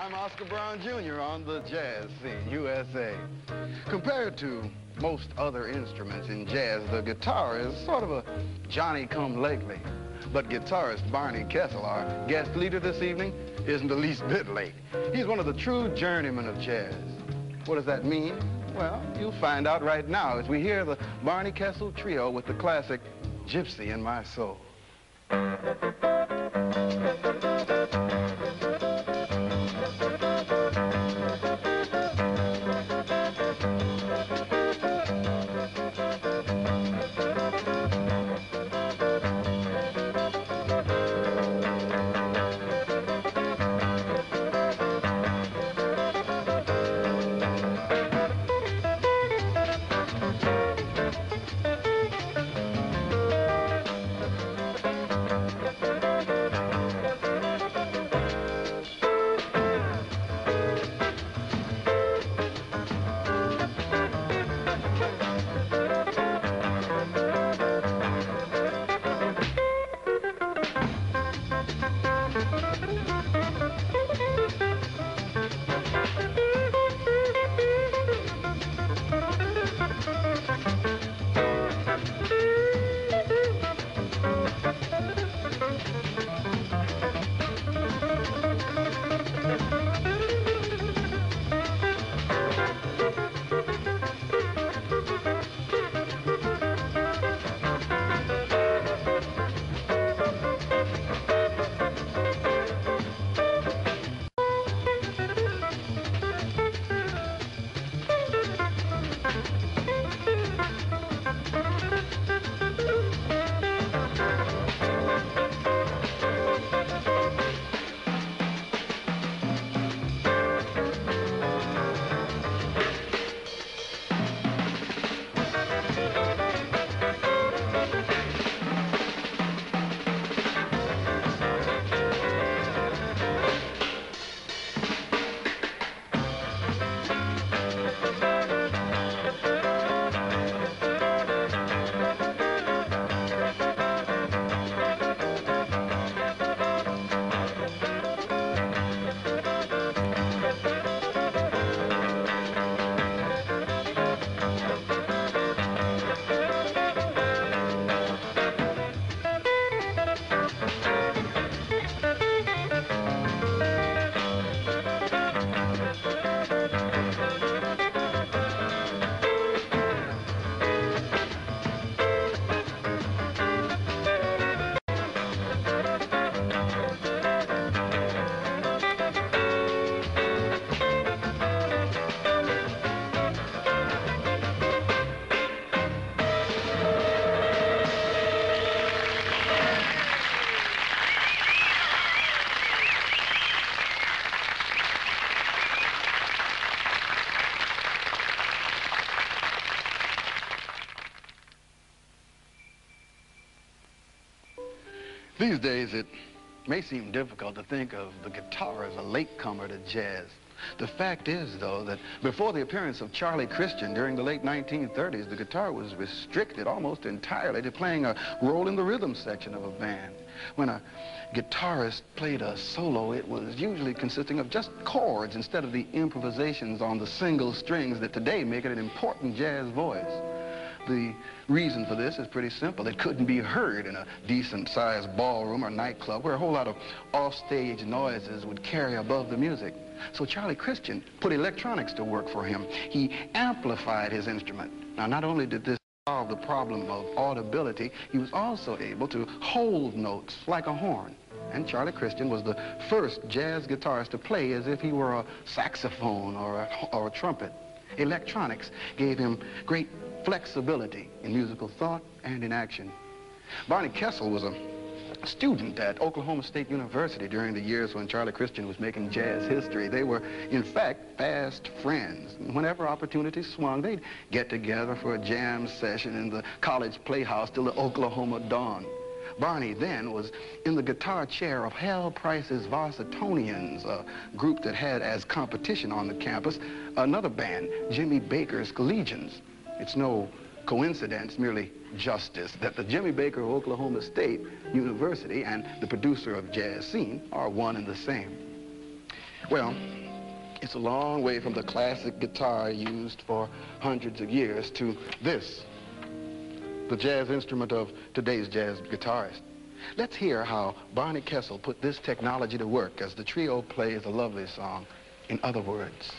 I'm Oscar Brown Jr. on the jazz scene, USA. Compared to most other instruments in jazz, the guitar is sort of a Johnny-come-lately. But guitarist Barney Kessel, our guest leader this evening, isn't the least bit late. He's one of the true journeymen of jazz. What does that mean? Well, you'll find out right now as we hear the Barney Kessel Trio with the classic Gypsy in My Soul. These days, it may seem difficult to think of the guitar as a latecomer to jazz. The fact is, though, that before the appearance of Charlie Christian during the late 1930s, the guitar was restricted almost entirely to playing a role in the rhythm section of a band. When a guitarist played a solo, it was usually consisting of just chords instead of the improvisations on the single strings that today make it an important jazz voice. The reason for this is pretty simple. It couldn't be heard in a decent-sized ballroom or nightclub where a whole lot of off-stage noises would carry above the music. So Charlie Christian put electronics to work for him. He amplified his instrument. Now, not only did this solve the problem of audibility, he was also able to hold notes like a horn. And Charlie Christian was the first jazz guitarist to play as if he were a saxophone or a, or a trumpet. Electronics gave him great flexibility in musical thought and in action. Barney Kessel was a student at Oklahoma State University during the years when Charlie Christian was making jazz history. They were, in fact, fast friends. Whenever opportunities swung, they'd get together for a jam session in the college playhouse till the Oklahoma dawn. Barney then was in the guitar chair of Hal Price's Varsitonians, a group that had as competition on the campus another band, Jimmy Baker's Collegians. It's no coincidence, merely justice, that the Jimmy Baker of Oklahoma State University and the producer of Jazz Scene are one and the same. Well, it's a long way from the classic guitar used for hundreds of years to this, the jazz instrument of today's jazz guitarist. Let's hear how Barney Kessel put this technology to work as the trio plays a lovely song, In Other Words.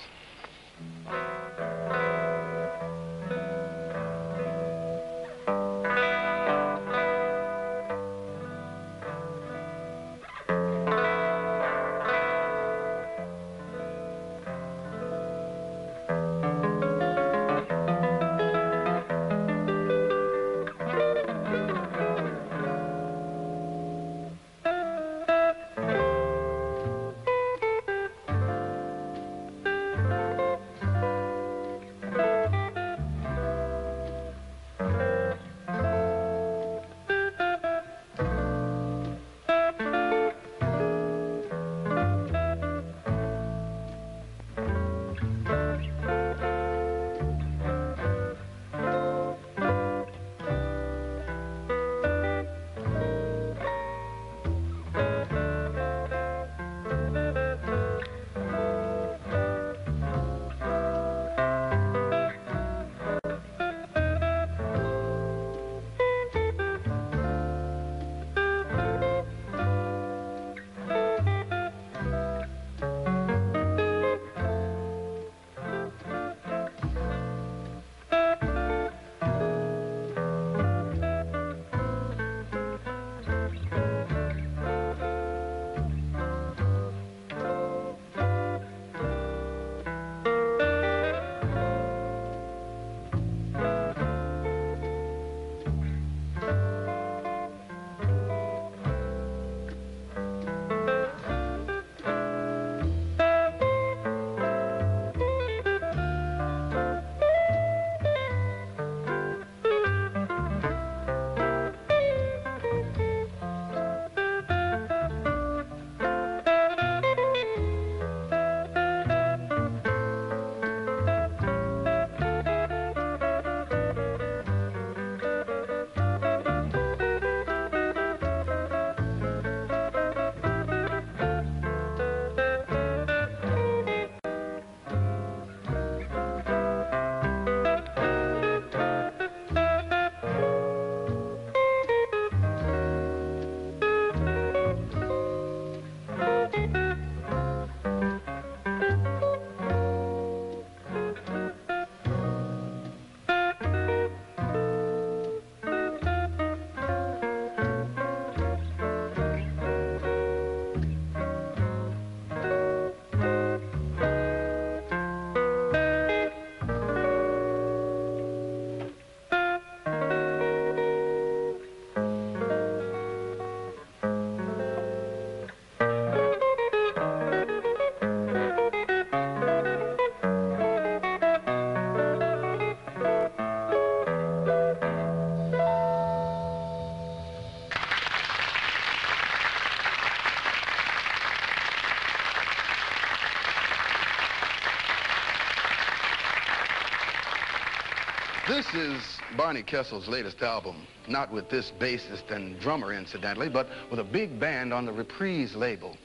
This is Barney Kessel's latest album, not with this bassist and drummer, incidentally, but with a big band on the Reprise label.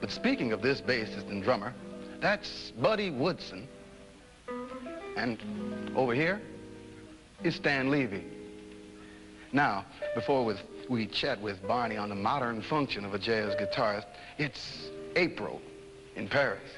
But speaking of this bassist and drummer, that's Buddy Woodson. And over here is Stan Levey. Now, before with, we chat with Barney on the modern function of a jazz guitarist, it's April in Paris.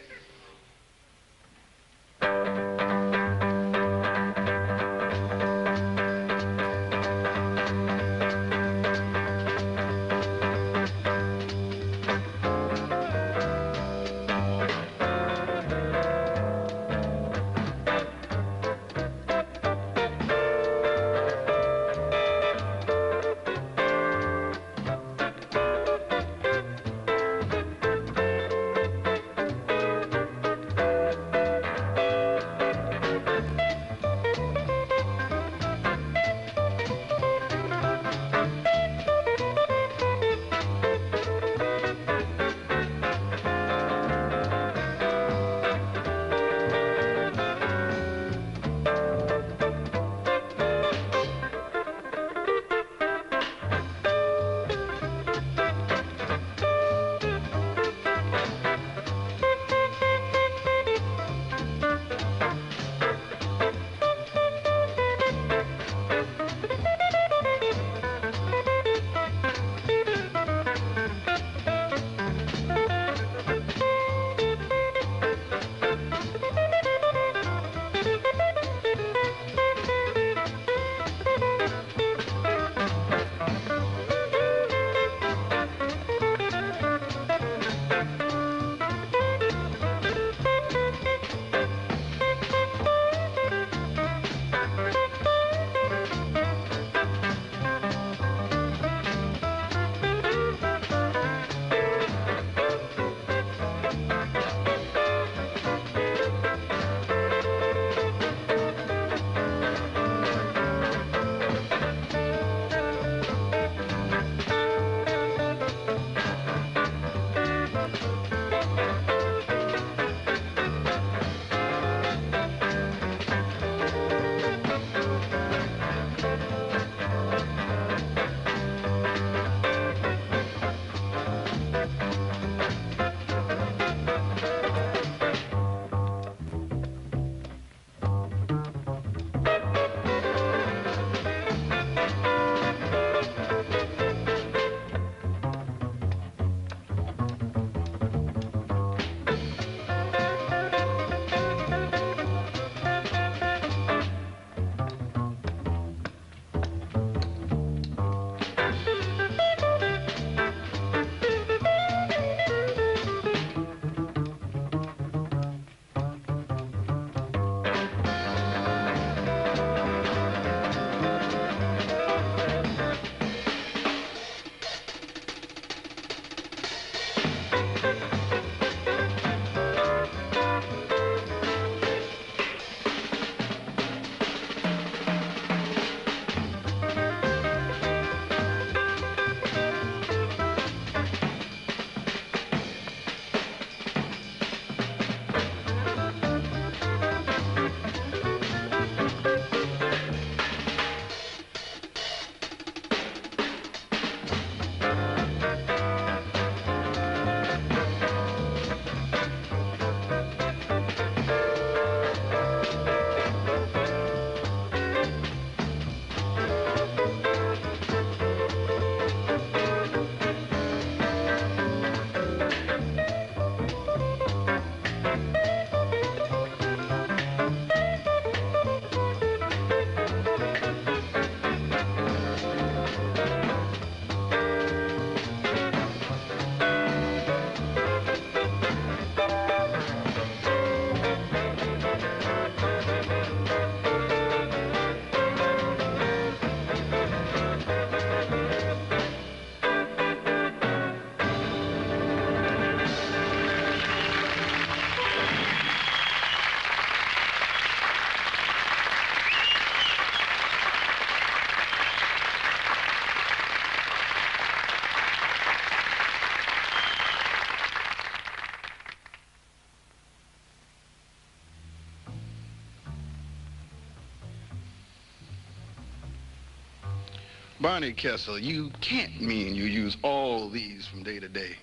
Barney Kessel, you can't mean you use all these from day to day.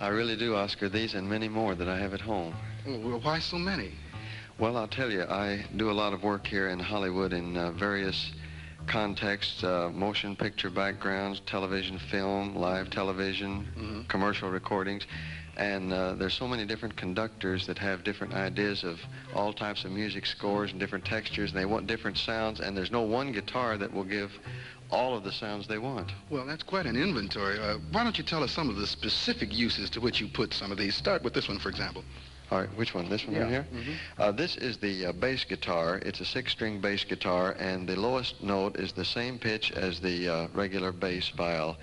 I really do, Oscar. These and many more that I have at home. Oh, well, why so many? Well, I'll tell you, I do a lot of work here in Hollywood in uh, various contexts, uh, motion picture backgrounds, television, film, live television, Mm-hmm. commercial recordings. And uh, there's so many different conductors that have different ideas of all types of music scores and different textures, and they want different sounds, and there's no one guitar that will give all of the sounds they want. Well, that's quite an inventory. Uh, why don't you tell us some of the specific uses to which you put some of these? Start with this one, for example. All right, which one? This one right here? Mhm. Uh, this is the uh, bass guitar. It's a six-string bass guitar, and the lowest note is the same pitch as the uh, regular bass viol.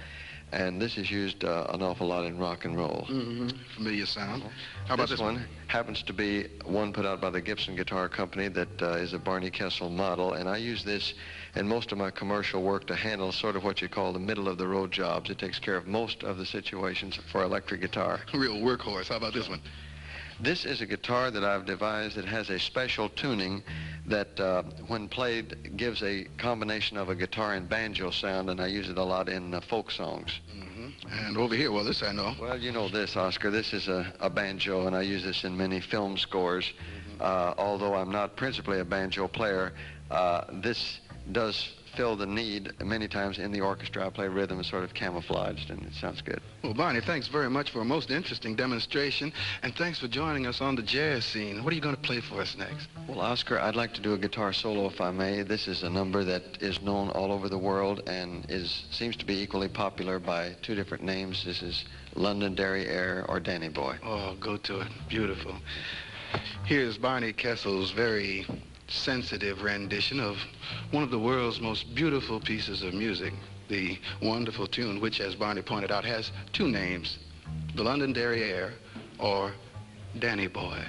And this is used uh, an awful lot in rock and roll. Mm-hmm. Familiar sound. How about this, this, one? happens to be one put out by the Gibson Guitar Company that uh, is a Barney Kessel model, and I use this in most of my commercial work to handle sort of what you call the middle of the road jobs. It takes care of most of the situations for electric guitar. Real workhorse. How about this one? This is a guitar that I've devised that has a special tuning that, uh, when played, gives a combination of a guitar and banjo sound, and I use it a lot in uh, folk songs. Mm-hmm. And over here, well, this I know. Well, you know this, Oscar. This is a, a banjo, and I use this in many film scores. Uh, although I'm not principally a banjo player, uh, this does fill the need many times in the orchestra. I play rhythm sort of camouflaged, and it sounds good. Well, Barney, thanks very much for a most interesting demonstration, and thanks for joining us on the jazz scene. What are you going to play for us next? Well, Oscar, I'd like to do a guitar solo, if I may. This is a number that is known all over the world and is seems to be equally popular by two different names. This is Londonderry Air or Danny Boy. Oh, go to it. Beautiful. Here's Barney Kessel's very sensitive rendition of one of the world's most beautiful pieces of music, the wonderful tune, which, as Barney pointed out, has two names, the Londonderry Air or Danny Boy.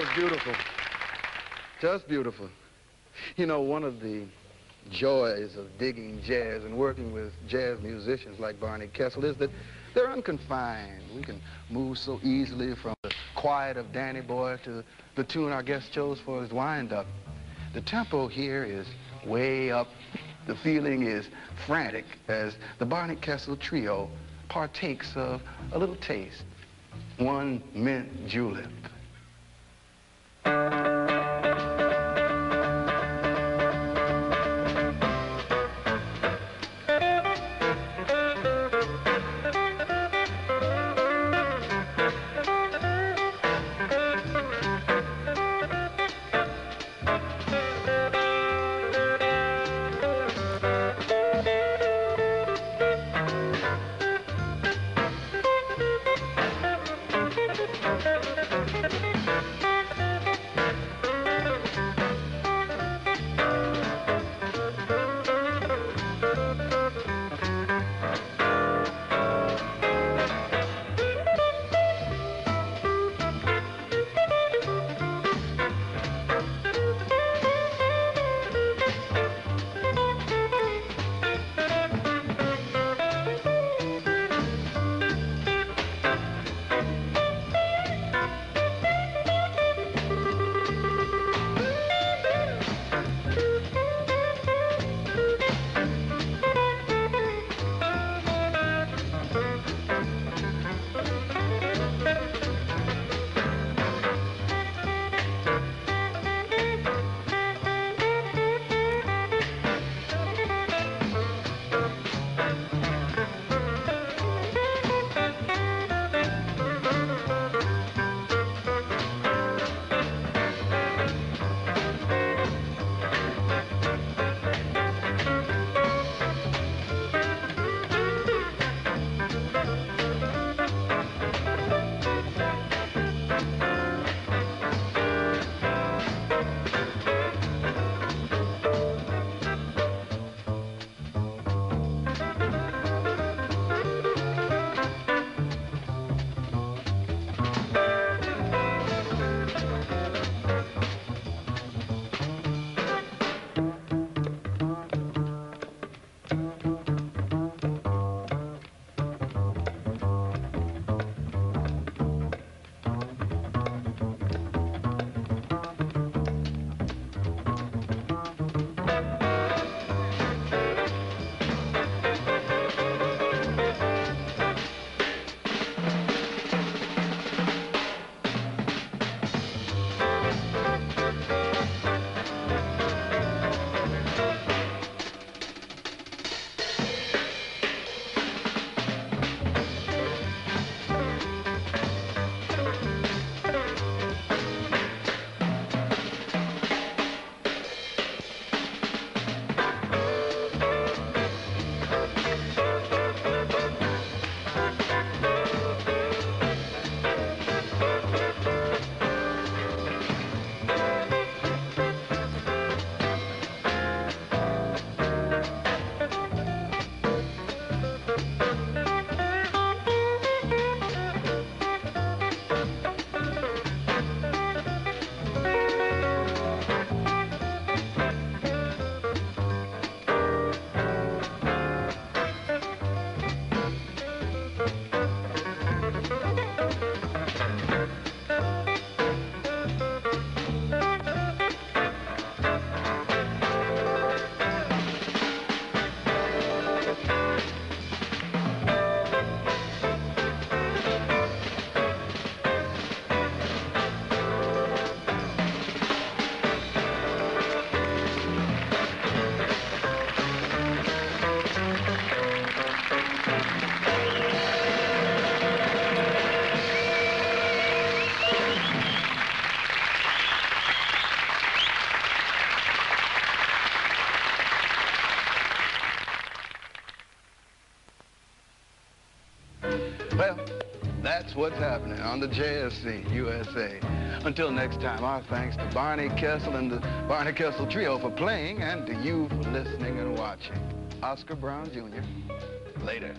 Was beautiful. Just beautiful. You know, one of the joys of digging jazz and working with jazz musicians like Barney Kessel is that they're unconfined. We can move so easily from the quiet of Danny Boy to the tune our guest chose for his wind-up. the tempo here is way up. The feeling is frantic as the Barney Kessel Trio partakes of a little taste. One mint julep. Well, what's happening on the scene, USA. Until next time, our thanks to Barney Kessel and the Barney Kessel Trio for playing and to you for listening and watching. Oscar Brown Jr. Later.